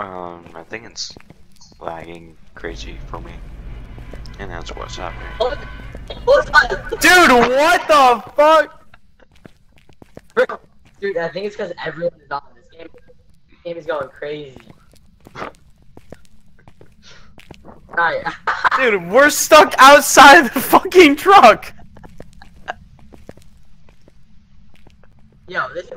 Um, I think it's lagging crazy for me. And that's what's happening. Dude, what the fuck? Dude, I think it's because everyone is on this game. This game is going crazy. Alright. Dude, we're stuck outside the fucking truck. Yo, this